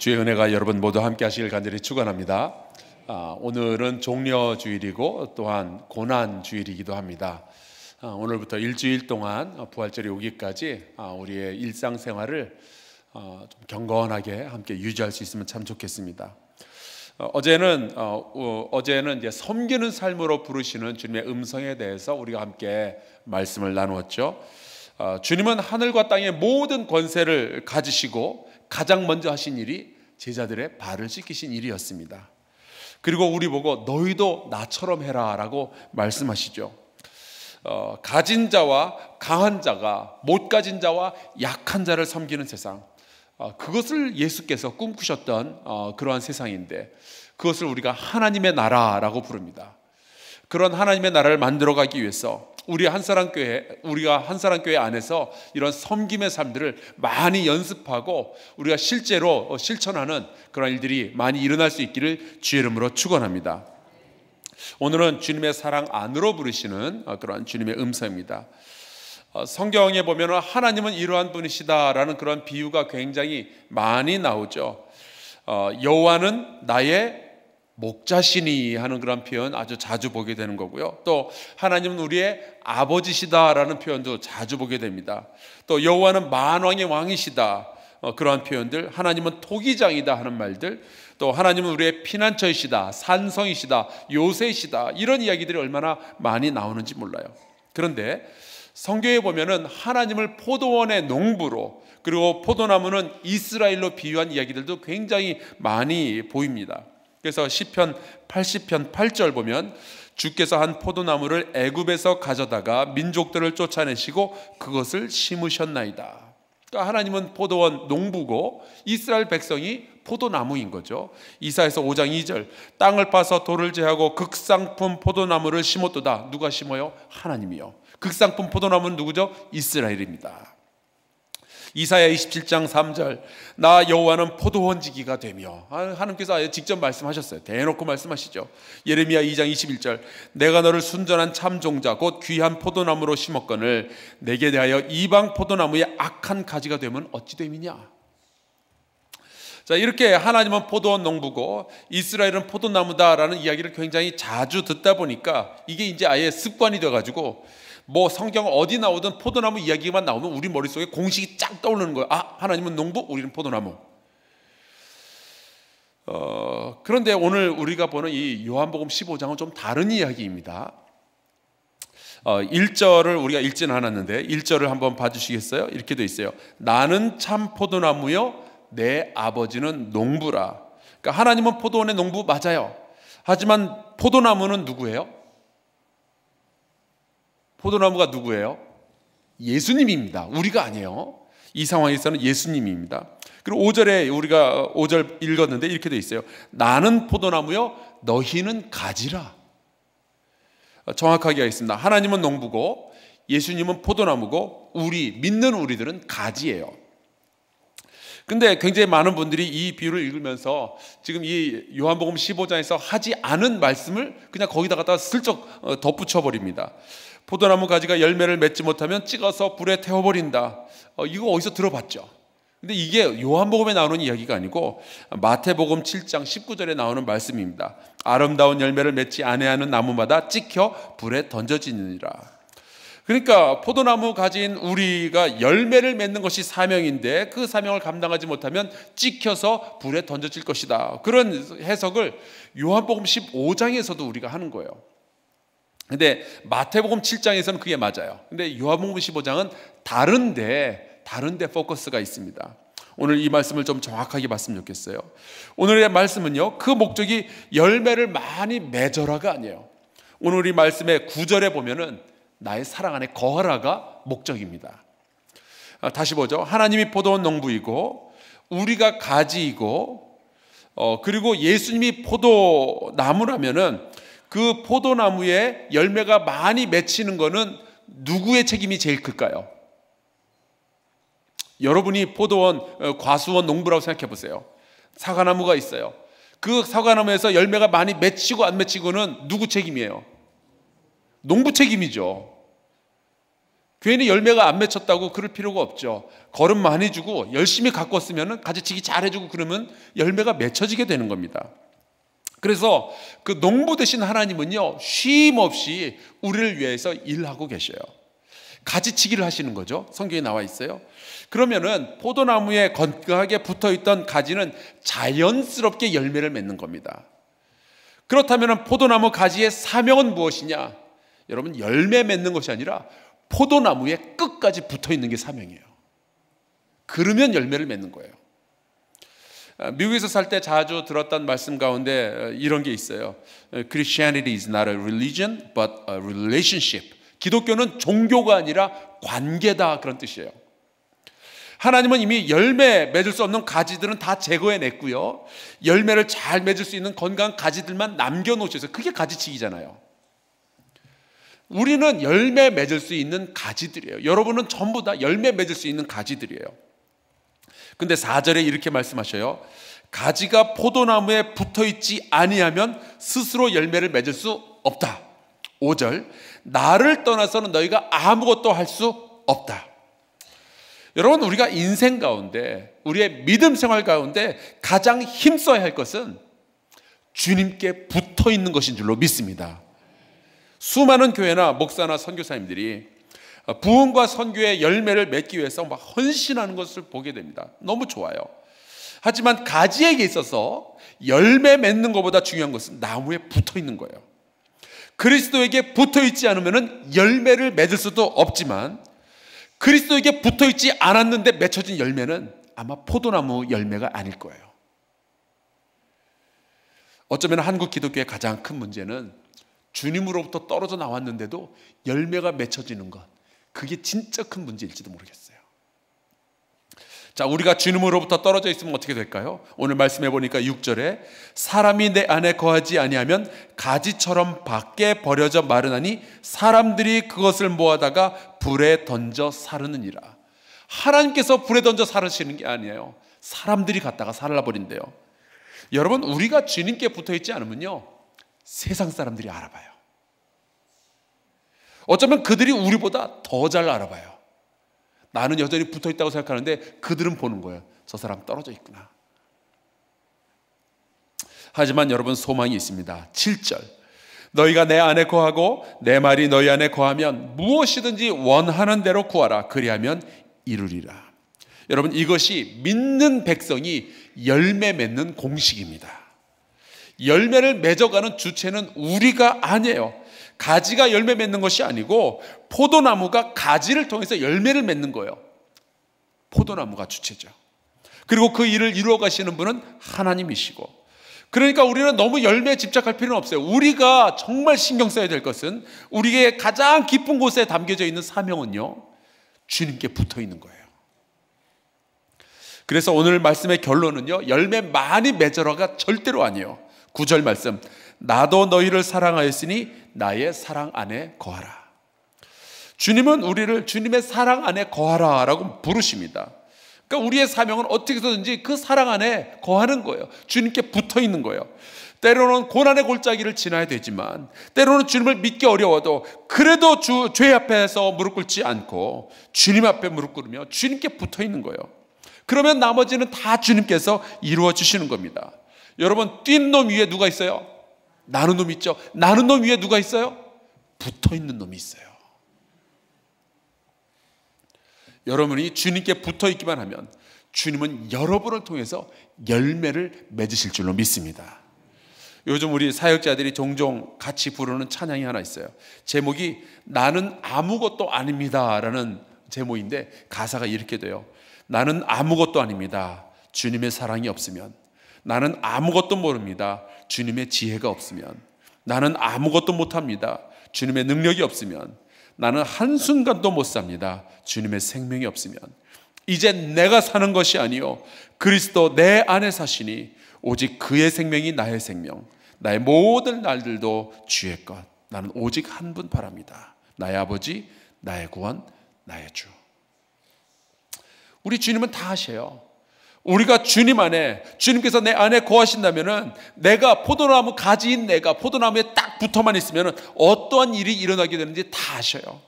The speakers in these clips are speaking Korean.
주의 은혜가 여러분 모두 함께 하시길 간절히 축원합니다. 아, 오늘은 종려 주일이고 또한 고난 주일이기도 합니다. 아, 오늘부터 일주일 동안 부활절이 오기까지 아, 우리의 일상생활을 어, 좀 경건하게 함께 유지할 수 있으면 참 좋겠습니다. 어, 어제는 어, 어제는 이제 섬기는 삶으로 부르시는 주님의 음성에 대해서 우리가 함께 말씀을 나누었죠. 주님은 하늘과 땅의 모든 권세를 가지시고 가장 먼저 하신 일이 제자들의 발을 씻기신 일이었습니다. 그리고 우리 보고 너희도 나처럼 해라라고 말씀하시죠. 어, 가진 자와 강한 자가 못 가진 자와 약한 자를 섬기는 세상. 어, 그것을 예수께서 꿈꾸셨던 어, 그러한 세상인데 그것을 우리가 하나님의 나라라고 부릅니다. 그런 하나님의 나라를 만들어 가기 위해서 우리 한사람 교회 우리가 한사람 교회 안에서 이런 섬김의 삶들을 많이 연습하고 우리가 실제로 실천하는 그런 일들이 많이 일어날 수 있기를 주의 이름으로 축원합니다. 오늘은 주님의 사랑 안으로 부르시는 그런 주님의 음성입니다. 어, 성경에 보면 하나님은 이러한 분이시다라는 그런 비유가 굉장히 많이 나오죠. 어, 여호와는 나의 목자신이 하는 그런 표현 아주 자주 보게 되는 거고요. 또 하나님은 우리의 아버지시다라는 표현도 자주 보게 됩니다. 또 여호와는 만왕의 왕이시다. 어, 그러한 표현들, 하나님은 토기장이다 하는 말들, 또 하나님은 우리의 피난처이시다, 산성이시다, 요새이시다 이런 이야기들이 얼마나 많이 나오는지 몰라요. 그런데 성경에 보면은 하나님을 포도원의 농부로 그리고 포도나무는 이스라엘로 비유한 이야기들도 굉장히 많이 보입니다. 그래서 시편 80편 8절 보면 주께서 한 포도나무를 애굽에서 가져다가 민족들을 쫓아내시고 그것을 심으셨나이다. 그러니까 하나님은 포도원 농부고 이스라엘 백성이 포도나무인 거죠. 이사에서 5장 2절 땅을 파서 돌을 제하고 극상품 포도나무를 심었도다. 누가 심어요? 하나님이요. 극상품 포도나무는 누구죠? 이스라엘입니다. 이사야 27장 3절 나 여호와는 포도원지기가 되며 하나님께서 아예 직접 말씀하셨어요. 대놓고 말씀하시죠. 예레미야 2장 21절 내가 너를 순전한 참종자 곧 귀한 포도나무로 심었거늘 내게 대하여 이방 포도나무의 악한 가지가 되면 어찌 됨이냐. 자, 이렇게 하나님은 포도원 농부고 이스라엘은 포도나무다라는 이야기를 굉장히 자주 듣다 보니까 이게 이제 아예 습관이 돼 가지고 뭐 성경 어디 나오든 포도나무 이야기만 나오면 우리 머릿속에 공식이 쫙 떠오르는 거예요. 아, 하나님은 농부, 우리는 포도나무. 어, 그런데 오늘 우리가 보는 이 요한복음 15장은 좀 다른 이야기입니다. 어, 1절을 우리가 읽지는 않았는데 1절을 한번 봐주시겠어요? 이렇게 돼 있어요. 나는 참 포도나무요, 내 아버지는 농부라. 그러니까 하나님은 포도원의 농부 맞아요. 하지만 포도나무는 누구예요? 포도나무가 누구예요? 예수님입니다. 우리가 아니에요. 이 상황에서는 예수님입니다. 그리고 5절에 우리가 5절 읽었는데 이렇게 돼 있어요. 나는 포도나무요, 너희는 가지라. 정확하게 하겠습니다. 하나님은 농부고 예수님은 포도나무고 우리 믿는 우리들은 가지예요. 근데 굉장히 많은 분들이 이 비유를 읽으면서 지금 이 요한복음 15장에서 하지 않은 말씀을 그냥 거기다 갖다 슬쩍 어, 덧붙여 버립니다. 포도나무 가지가 열매를 맺지 못하면 찍어서 불에 태워버린다. 어, 이거 어디서 들어봤죠? 근데 이게 요한복음에 나오는 이야기가 아니고 마태복음 7장 19절에 나오는 말씀입니다. 아름다운 열매를 맺지 아니하는 나무마다 찍혀 불에 던져지느니라. 그러니까 포도나무 가진 우리가 열매를 맺는 것이 사명인데 그 사명을 감당하지 못하면 찍혀서 불에 던져질 것이다. 그런 해석을 요한복음 15장에서도 우리가 하는 거예요. 근데 마태복음 7장에서는 그게 맞아요. 근데 요한복음 15장은 다른데 다른데 포커스가 있습니다. 오늘 이 말씀을 좀 정확하게 봤으면 좋겠어요. 오늘의 말씀은요. 그 목적이 열매를 많이 맺어라가 아니에요. 오늘 이 말씀의 구절에 보면은 나의 사랑 안에 거하라가 목적입니다. 아, 다시 보죠. 하나님이 포도원 농부이고 우리가 가지이고 어, 그리고 예수님이 포도나무라면은 그 포도나무에 열매가 많이 맺히는 것은 누구의 책임이 제일 클까요? 여러분이 포도원, 어, 과수원, 농부라고 생각해 보세요. 사과나무가 있어요. 그 사과나무에서 열매가 많이 맺히고 안 맺히고는 누구 책임이에요? 농부 책임이죠. 괜히 열매가 안 맺혔다고 그럴 필요가 없죠. 걸음 많이 주고 열심히 가꿨으면 가지치기 잘 해주고 그러면 열매가 맺혀지게 되는 겁니다. 그래서 그 농부 되신 하나님은요, 쉼 없이 우리를 위해서 일하고 계셔요. 가지치기를 하시는 거죠. 성경에 나와 있어요. 그러면은 포도나무에 건강하게 붙어 있던 가지는 자연스럽게 열매를 맺는 겁니다. 그렇다면 포도나무 가지의 사명은 무엇이냐? 여러분 열매 맺는 것이 아니라 포도나무에 끝까지 붙어 있는 게 사명이에요. 그러면 열매를 맺는 거예요. 아, 미국에서 살 때 자주 들었던 말씀 가운데 어, 이런 게 있어요. Christianity is not a religion, but a relationship. 기독교는 종교가 아니라 관계다 그런 뜻이에요. 하나님은 이미 열매 맺을 수 없는 가지들은 다 제거해 냈고요. 열매를 잘 맺을 수 있는 건강한 가지들만 남겨 놓으셔서 그게 가지치기잖아요. 우리는 열매 맺을 수 있는 가지들이에요. 여러분은 전부 다 열매 맺을 수 있는 가지들이에요. 근데 4절에 이렇게 말씀하셔요. 가지가 포도나무에 붙어 있지 아니하면 스스로 열매를 맺을 수 없다. 5절. 나를 떠나서는 너희가 아무것도 할 수 없다. 여러분, 우리가 인생 가운데, 우리의 믿음 생활 가운데 가장 힘써야 할 것은 주님께 붙어 있는 것인 줄로 믿습니다. 수많은 교회나 목사나 선교사님들이 부흥과 선교의 열매를 맺기 위해서 막 헌신하는 것을 보게 됩니다. 너무 좋아요. 하지만 가지에게 있어서 열매 맺는 것보다 중요한 것은 나무에 붙어 있는 거예요. 그리스도에게 붙어 있지 않으면 열매를 맺을 수도 없지만 그리스도에게 붙어 있지 않았는데 맺혀진 열매는 아마 포도나무 열매가 아닐 거예요. 어쩌면 한국 기독교의 가장 큰 문제는 주님으로부터 떨어져 나왔는데도 열매가 맺혀지는 것. 그게 진짜 큰 문제일지도 모르겠어요. 자, 우리가 주님으로부터 떨어져 있으면 어떻게 될까요? 오늘 말씀해 보니까 6절에 사람이 내 안에 거하지 아니하면 가지처럼 밖에 버려져 마르나니 사람들이 그것을 모아다가 불에 던져 사르느니라. 하나님께서 불에 던져 사르시는 게 아니에요. 사람들이 갖다가 살라 버린대요. 여러분, 우리가 주님께 붙어 있지 않으면요. 세상 사람들이 알아봐요. 어쩌면 그들이 우리보다 더 잘 알아봐요. 나는 여전히 붙어 있다고 생각하는데 그들은 보는 거예요. 저 사람 떨어져 있구나. 하지만 여러분 소망이 있습니다. 7절. 너희가 내 안에 거하고 내 말이 너희 안에 거하면 무엇이든지 원하는 대로 구하라. 그리하면 이루리라. 여러분 이것이 믿는 백성이 열매 맺는 공식입니다. 열매를 맺어가는 주체는 우리가 아니에요. 가지가 열매 맺는 것이 아니고 포도나무가 가지를 통해서 열매를 맺는 거예요. 포도나무가 주체죠. 그리고 그 일을 이루어 가시는 분은 하나님이시고. 그러니까 우리는 너무 열매에 집착할 필요는 없어요. 우리가 정말 신경 써야 될 것은 우리의 가장 깊은 곳에 담겨져 있는 사명은요. 주님께 붙어 있는 거예요. 그래서 오늘 말씀의 결론은요. 열매 많이 맺어라가 절대로 아니에요. 구절 말씀. 나도 너희를 사랑하였으니 나의 사랑 안에 거하라. 주님은 우리를 주님의 사랑 안에 거하라 라고 부르십니다. 그러니까 우리의 사명은 어떻게 해서든지 그 사랑 안에 거하는 거예요. 주님께 붙어 있는 거예요. 때로는 고난의 골짜기를 지나야 되지만 때로는 주님을 믿기 어려워도 그래도 주, 죄 앞에서 무릎 꿇지 않고 주님 앞에 무릎 꿇으며 주님께 붙어 있는 거예요. 그러면 나머지는 다 주님께서 이루어 주시는 겁니다. 여러분 뛴 놈 위에 누가 있어요? 나는 놈 있죠. 나는 놈 위에 누가 있어요? 붙어 있는 놈이 있어요. 여러분이 주님께 붙어 있기만 하면 주님은 여러분을 통해서 열매를 맺으실 줄로 믿습니다. 요즘 우리 사역자들이 종종 같이 부르는 찬양이 하나 있어요. 제목이 나는 아무것도 아닙니다라는 제목인데 가사가 이렇게 돼요. 나는 아무것도 아닙니다. 주님의 사랑이 없으면 나는 아무것도 모릅니다. 주님의 지혜가 없으면 나는 아무것도 못합니다. 주님의 능력이 없으면 나는 한순간도 못 삽니다. 주님의 생명이 없으면 이제 내가 사는 것이 아니요 그리스도 내 안에 사시니 오직 그의 생명이 나의 생명 나의 모든 날들도 주의 것 나는 오직 한 분 바랍니다. 나의 아버지 나의 구원 나의 주 우리 주님은 다 하셔요. 우리가 주님 안에 주님께서 내 안에 거하신다면은 내가 포도나무 가지인 내가 포도나무에 딱 붙어만 있으면은 어떠한 일이 일어나게 되는지 다 아셔요.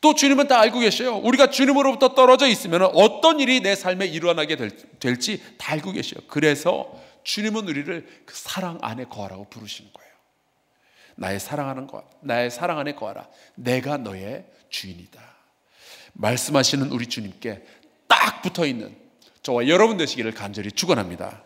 또 주님은 다 알고 계셔요. 우리가 주님으로부터 떨어져 있으면 어떤 일이 내 삶에 일어나게 될, 지다 알고 계셔요. 그래서 주님은 우리를 그 사랑 안에 거하라고 부르시는 거예요. 나의 사랑하는 거, 나의 사랑 안에 거하라. 내가 너의 주인이다. 말씀하시는 우리 주님께 딱 붙어 있는 저와 여러분 되시기를 간절히 축원합니다.